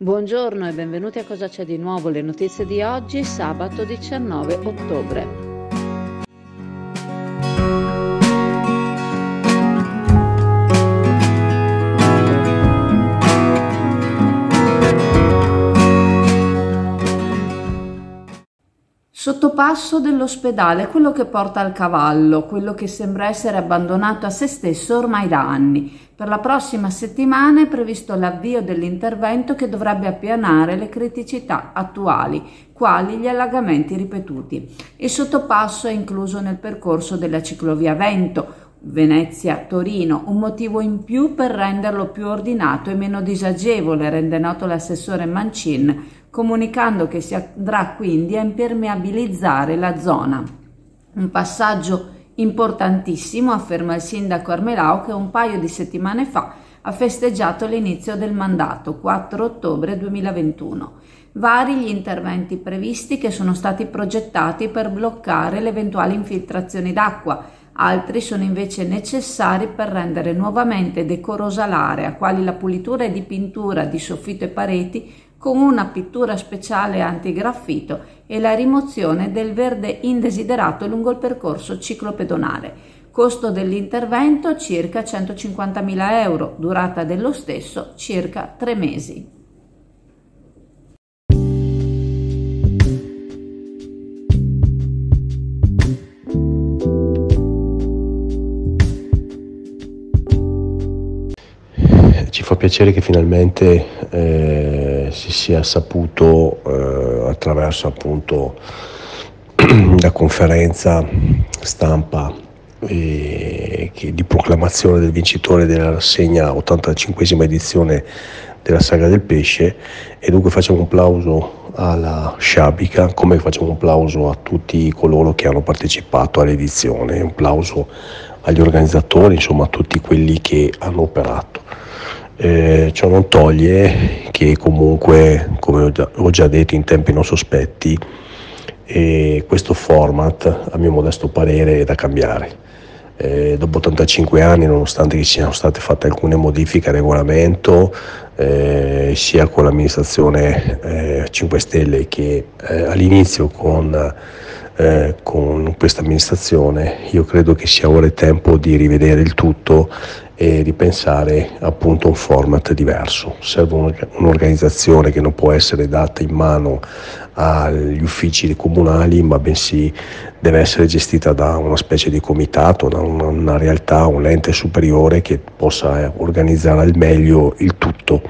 Buongiorno e benvenuti a Cosa c'è di nuovo, le notizie di oggi, sabato 19 ottobre. Sottopasso dell'ospedale, quello che porta al cavallo, quello che sembra essere abbandonato a se stesso ormai da anni. Per la prossima settimana è previsto l'avvio dell'intervento che dovrebbe appianare le criticità attuali, quali gli allagamenti ripetuti. Il sottopasso è incluso nel percorso della ciclovia Vento, Venezia-Torino, un motivo in più per renderlo più ordinato e meno disagevole, rende noto l'assessore Mancin, comunicando che si andrà quindi a impermeabilizzare la zona. Un passaggio importantissimo, afferma il sindaco Armelau, che un paio di settimane fa ha festeggiato l'inizio del mandato, 4 ottobre 2021. Vari gli interventi previsti che sono stati progettati per bloccare le eventuali infiltrazioni d'acqua, altri sono invece necessari per rendere nuovamente decorosa l'area, quali la pulitura e dipintura di soffitto e pareti con una pittura speciale antigraffito e la rimozione del verde indesiderato lungo il percorso ciclopedonale. Costo dell'intervento circa 150.000 euro, durata dello stesso circa tre mesi. Ci fa piacere che finalmente eh, si sia saputo eh, attraverso appunto la conferenza stampa eh, di proclamazione del vincitore della rassegna 85esima edizione della saga del pesce e dunque facciamo un applauso alla Sciabica come facciamo un applauso a tutti coloro che hanno partecipato all'edizione, un applauso agli organizzatori, insomma a tutti quelli che hanno operato. Eh, ciò non toglie che comunque, come ho già, ho già detto in tempi non sospetti, eh, questo format, a mio modesto parere, è da cambiare. Eh, dopo 85 anni, nonostante ci siano state fatte alcune modifiche al regolamento, eh, sia con l'amministrazione 5 eh, Stelle che eh, all'inizio con, eh, con questa amministrazione, io credo che sia ora il tempo di rivedere il tutto e ripensare appunto un format diverso. Serve un'organizzazione che non può essere data in mano agli uffici comunali, ma bensì deve essere gestita da una specie di comitato, da una, una realtà, un ente superiore che possa organizzare al meglio il tutto.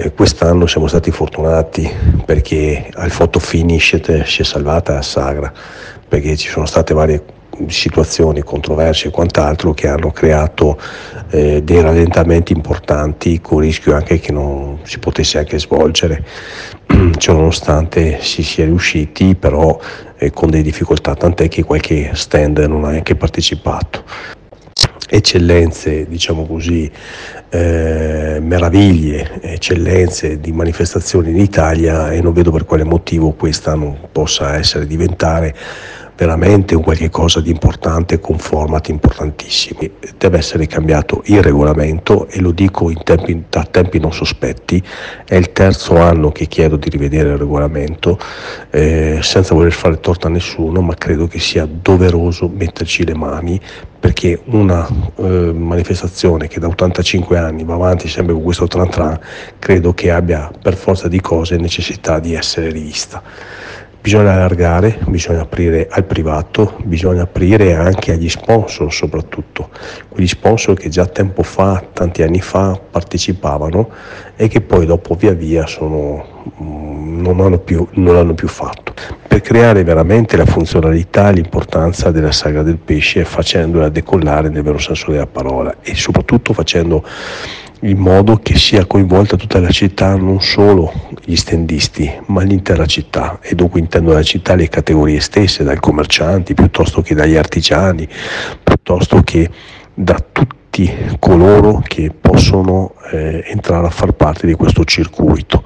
Eh, quest'anno siamo stati fortunati perché al photo finish si è salvata Sagra, perché ci sono state varie situazioni, controversie e quant'altro che hanno creato eh, dei rallentamenti importanti con rischio anche che non si potesse anche svolgere. Ciononostante si sia riusciti però eh, con delle difficoltà, tant'è che qualche stand non ha neanche partecipato. Eccellenze, diciamo così, eh, meraviglie, eccellenze di manifestazioni in Italia e non vedo per quale motivo questa non possa essere diventare veramente un qualche cosa di importante con format importantissimi. Deve essere cambiato il regolamento e lo dico tempi, da tempi non sospetti, è il terzo anno che chiedo di rivedere il regolamento eh, senza voler fare torto a nessuno, ma credo che sia doveroso metterci le mani perché una eh, manifestazione che da 85 anni va avanti sempre con questo tran tran credo che abbia per forza di cose necessità di essere rivista. Bisogna allargare, bisogna aprire al privato, bisogna aprire anche agli sponsor soprattutto, quegli sponsor che già tempo fa, tanti anni fa, partecipavano e che poi dopo via via sono, mm, non, hanno più, non l'hanno più fatto. Per creare veramente la funzionalità e l'importanza della saga del pesce facendola decollare nel vero senso della parola e soprattutto facendo in modo che sia coinvolta tutta la città, non solo gli stendisti, ma l'intera città e dunque intendo la città le categorie stesse, dai commercianti piuttosto che dagli artigiani, piuttosto che da tutti coloro che possono eh, entrare a far parte di questo circuito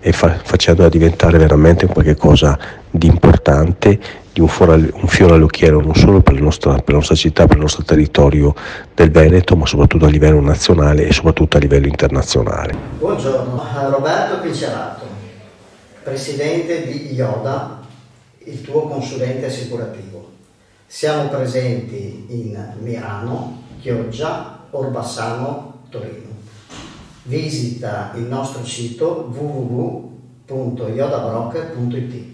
e fa- facendola diventare veramente qualcosa di importante di un, fuori, un fiore all'occhiello non solo per la, nostra, per la nostra città, per il nostro territorio del Veneto, ma soprattutto a livello nazionale e soprattutto a livello internazionale. Buongiorno, Roberto Pincerato, presidente di IODA, il tuo consulente assicurativo. Siamo presenti in Mirano, Chioggia, Orbassano, Torino. Visita il nostro sito www.iodabroker.it.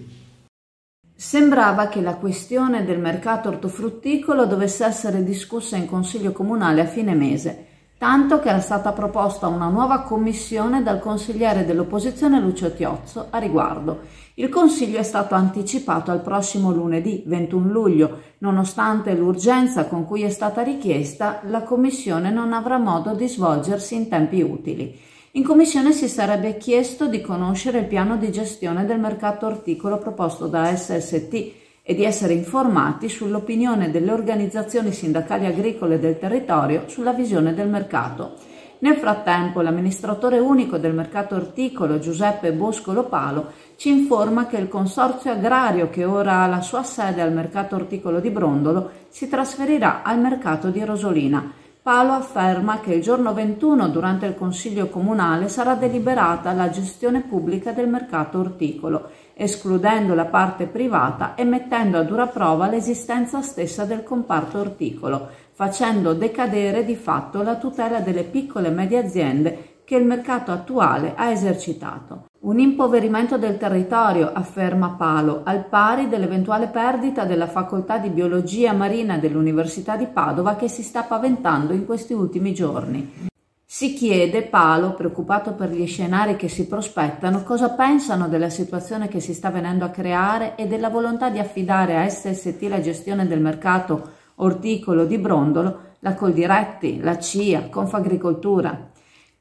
Sembrava che la questione del mercato ortofrutticolo dovesse essere discussa in Consiglio Comunale a fine mese, tanto che era stata proposta una nuova commissione dal consigliere dell'opposizione Lucio Tiozzo a riguardo. Il Consiglio è stato anticipato al prossimo lunedì 21 luglio. Nonostante l'urgenza con cui è stata richiesta, la commissione non avrà modo di svolgersi in tempi utili. In commissione si sarebbe chiesto di conoscere il piano di gestione del mercato orticolo proposto da SST e di essere informati sull'opinione delle organizzazioni sindacali agricole del territorio sulla visione del mercato. Nel frattempo l'amministratore unico del mercato orticolo Giuseppe Boscolo Palo ci informa che il consorzio agrario che ora ha la sua sede al mercato orticolo di Brondolo si trasferirà al mercato di Rosolina Palo afferma che il giorno 21 durante il Consiglio Comunale sarà deliberata la gestione pubblica del mercato orticolo, escludendo la parte privata e mettendo a dura prova l'esistenza stessa del comparto orticolo, facendo decadere di fatto la tutela delle piccole e medie aziende che il mercato attuale ha esercitato. Un impoverimento del territorio, afferma Palo, al pari dell'eventuale perdita della facoltà di biologia marina dell'Università di Padova che si sta paventando in questi ultimi giorni. Si chiede, Palo, preoccupato per gli scenari che si prospettano, cosa pensano della situazione che si sta venendo a creare e della volontà di affidare a SST la gestione del mercato orticolo di Brondolo, la Coldiretti, la CIA, Confagricoltura.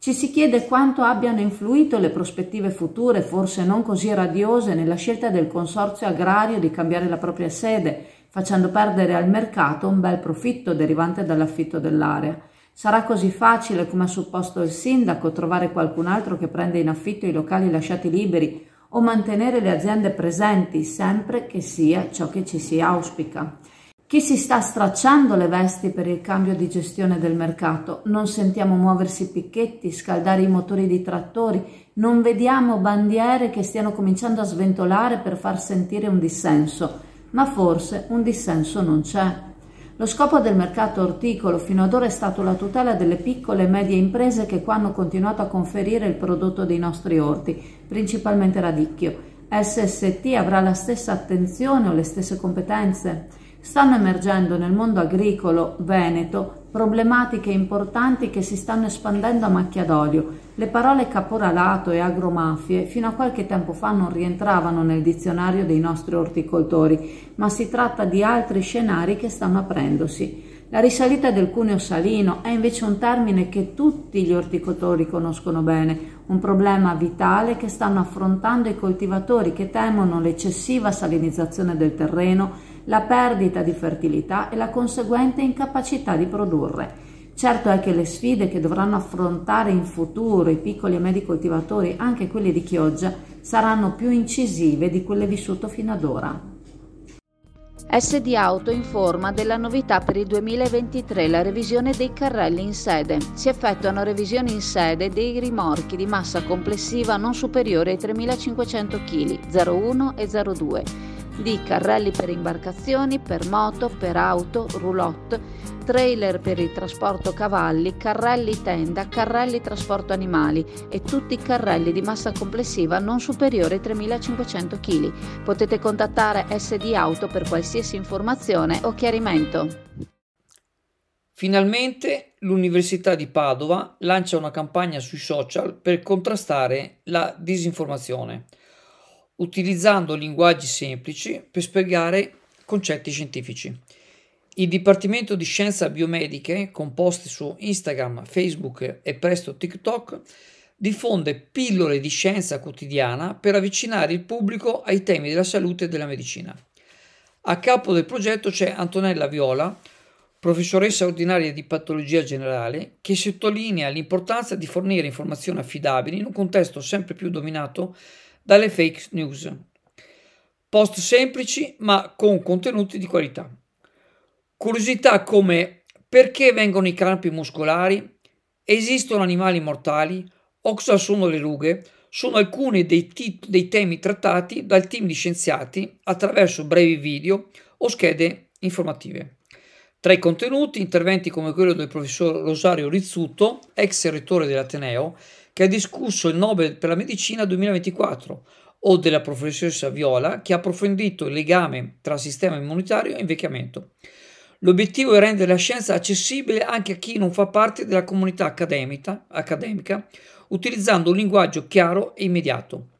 Ci si chiede quanto abbiano influito le prospettive future, forse non così radiose, nella scelta del consorzio agrario di cambiare la propria sede, facendo perdere al mercato un bel profitto derivante dall'affitto dell'area. Sarà così facile, come ha supposto il sindaco, trovare qualcun altro che prenda in affitto i locali lasciati liberi o mantenere le aziende presenti, sempre che sia ciò che ci si auspica. Chi si sta stracciando le vesti per il cambio di gestione del mercato? Non sentiamo muoversi picchetti, scaldare i motori di trattori, non vediamo bandiere che stiano cominciando a sventolare per far sentire un dissenso, ma forse un dissenso non c'è. Lo scopo del mercato orticolo fino ad ora è stato la tutela delle piccole e medie imprese che qua hanno continuato a conferire il prodotto dei nostri orti, principalmente radicchio. SST avrà la stessa attenzione o le stesse competenze? Stanno emergendo nel mondo agricolo veneto problematiche importanti che si stanno espandendo a macchia d'olio. Le parole caporalato e agromafie fino a qualche tempo fa non rientravano nel dizionario dei nostri orticoltori, ma si tratta di altri scenari che stanno aprendosi. La risalita del cuneo salino è invece un termine che tutti gli orticoltori conoscono bene, un problema vitale che stanno affrontando i coltivatori che temono l'eccessiva salinizzazione del terreno, la perdita di fertilità e la conseguente incapacità di produrre. Certo è che le sfide che dovranno affrontare in futuro i piccoli e medi coltivatori, anche quelli di Chioggia, saranno più incisive di quelle vissute fino ad ora. SD Auto informa della novità per il 2023, la revisione dei carrelli in sede. Si effettuano revisioni in sede dei rimorchi di massa complessiva non superiore ai 3.500 kg, 01 e 02 di carrelli per imbarcazioni, per moto, per auto, roulotte, trailer per il trasporto cavalli, carrelli tenda, carrelli trasporto animali e tutti i carrelli di massa complessiva non superiore ai 3500 kg. Potete contattare SD Auto per qualsiasi informazione o chiarimento. Finalmente l'Università di Padova lancia una campagna sui social per contrastare la disinformazione utilizzando linguaggi semplici per spiegare concetti scientifici. Il Dipartimento di Scienza Biomediche, composto su Instagram, Facebook e presto TikTok, diffonde pillole di scienza quotidiana per avvicinare il pubblico ai temi della salute e della medicina. A capo del progetto c'è Antonella Viola, professoressa ordinaria di patologia generale, che sottolinea l'importanza di fornire informazioni affidabili in un contesto sempre più dominato dalle fake news. Post semplici ma con contenuti di qualità. Curiosità come perché vengono i crampi muscolari? Esistono animali mortali? O cosa sono le rughe? Sono alcuni dei, dei temi trattati dal team di scienziati attraverso brevi video o schede informative. Tra i contenuti, interventi come quello del professor Rosario Rizzuto, ex rettore dell'Ateneo, che ha discusso il Nobel per la medicina 2024, o della professoressa Viola, che ha approfondito il legame tra sistema immunitario e invecchiamento. L'obiettivo è rendere la scienza accessibile anche a chi non fa parte della comunità accademica, accademica utilizzando un linguaggio chiaro e immediato.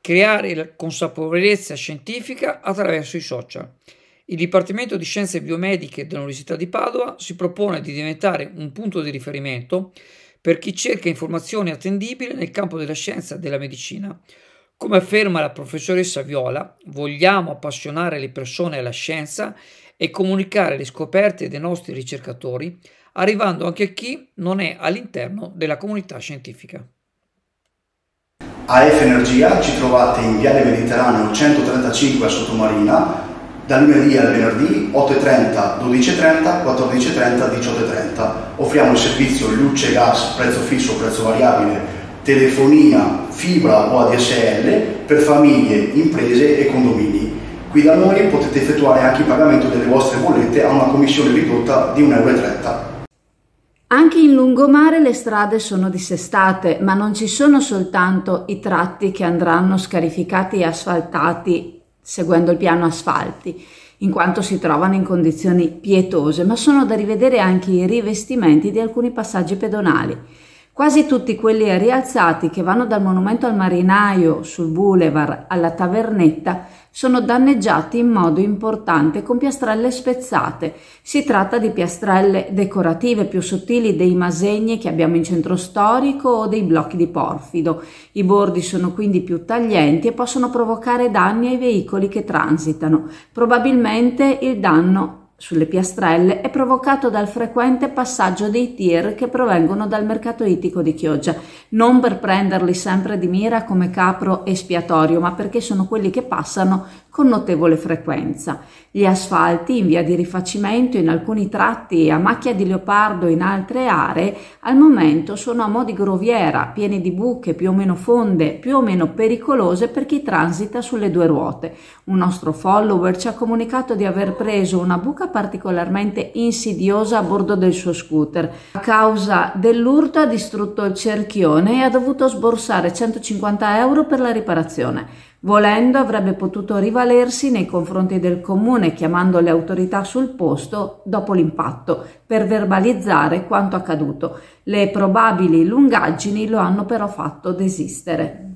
Creare consapevolezza scientifica attraverso i social. Il Dipartimento di Scienze Biomediche dell'Università di Padova si propone di diventare un punto di riferimento per chi cerca informazioni attendibili nel campo della scienza e della medicina. Come afferma la professoressa Viola, vogliamo appassionare le persone alla scienza e comunicare le scoperte dei nostri ricercatori, arrivando anche a chi non è all'interno della comunità scientifica. A F Energia ci trovate in Viale Mediterraneo 135 a Sottomarina, da lunedì al venerdì 8.30, 12.30, 14.30, 18.30. Offriamo il servizio luce, gas, prezzo fisso, prezzo variabile, telefonia, fibra o ADSL per famiglie, imprese e condomini. Qui da noi potete effettuare anche il pagamento delle vostre bollette a una commissione ridotta di 1,30 euro. Anche in lungomare le strade sono dissestate, ma non ci sono soltanto i tratti che andranno scarificati e asfaltati seguendo il piano asfalti, in quanto si trovano in condizioni pietose, ma sono da rivedere anche i rivestimenti di alcuni passaggi pedonali. Quasi tutti quelli rialzati che vanno dal monumento al marinaio sul boulevard alla tavernetta sono danneggiati in modo importante con piastrelle spezzate. Si tratta di piastrelle decorative più sottili dei masegni che abbiamo in centro storico o dei blocchi di porfido. I bordi sono quindi più taglienti e possono provocare danni ai veicoli che transitano. Probabilmente il danno sulle piastrelle è provocato dal frequente passaggio dei tir che provengono dal mercato ittico di Chioggia, non per prenderli sempre di mira come capro espiatorio, ma perché sono quelli che passano con notevole frequenza. Gli asfalti in via di rifacimento in alcuni tratti a macchia di leopardo in altre aree al momento sono a mo' di groviera, pieni di buche più o meno fonde, più o meno pericolose per chi transita sulle due ruote. Un nostro follower ci ha comunicato di aver preso una buca particolarmente insidiosa a bordo del suo scooter. A causa dell'urto ha distrutto il cerchione e ha dovuto sborsare 150 euro per la riparazione. Volendo avrebbe potuto rivalersi nei confronti del comune chiamando le autorità sul posto dopo l'impatto per verbalizzare quanto accaduto. Le probabili lungaggini lo hanno però fatto desistere.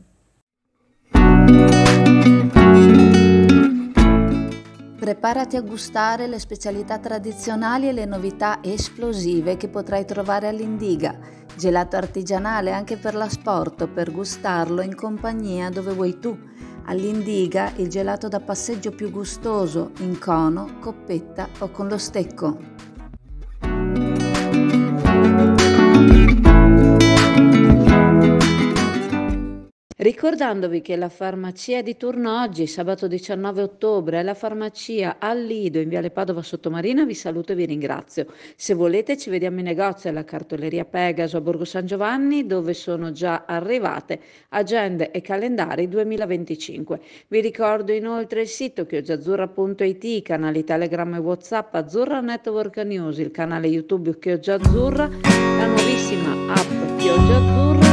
Preparati a gustare le specialità tradizionali e le novità esplosive che potrai trovare all'Indiga. Gelato artigianale anche per l'asporto, per gustarlo in compagnia dove vuoi tu All'Indiga il gelato da passeggio più gustoso, in cono, coppetta o con lo stecco. Ricordandovi che la farmacia di turno oggi, sabato 19 ottobre, è la farmacia al Lido in Viale Padova Sottomarina, vi saluto e vi ringrazio. Se volete ci vediamo in negozio alla cartoleria Pegaso a Borgo San Giovanni, dove sono già arrivate agende e calendari 2025. Vi ricordo inoltre il sito chiogiazzurra.it, canali Telegram e Whatsapp Azzurra Network News, il canale YouTube Chioggia Azzurra, la nuovissima app Chioggia Azzurra